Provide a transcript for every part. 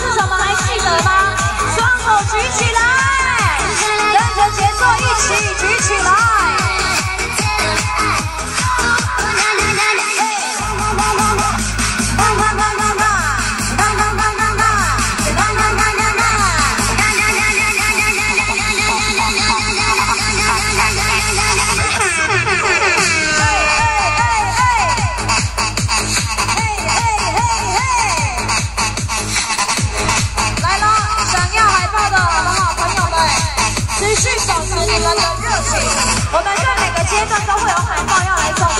是什么还记得吗？双手举起来跟着节奏我们的热情我们在每个阶段都会有海报要来送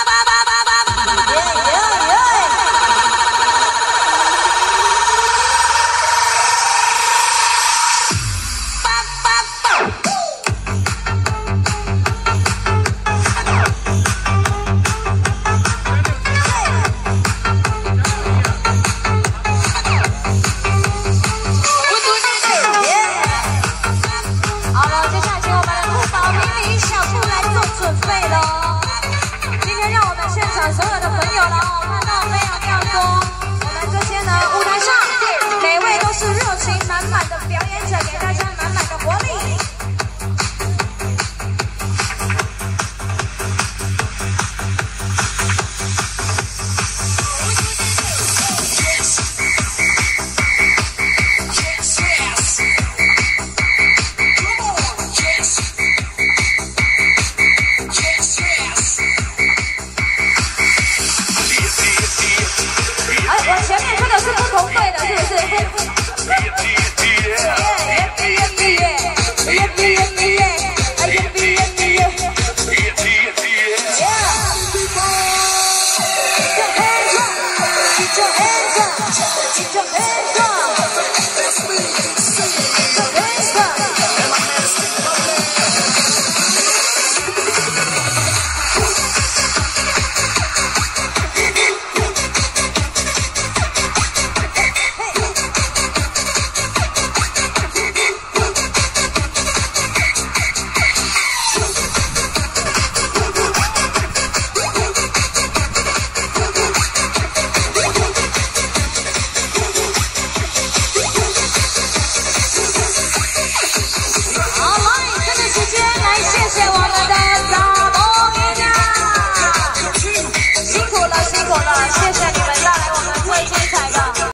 准备了。哦今天让我们现场所有的朋友了哦 Então,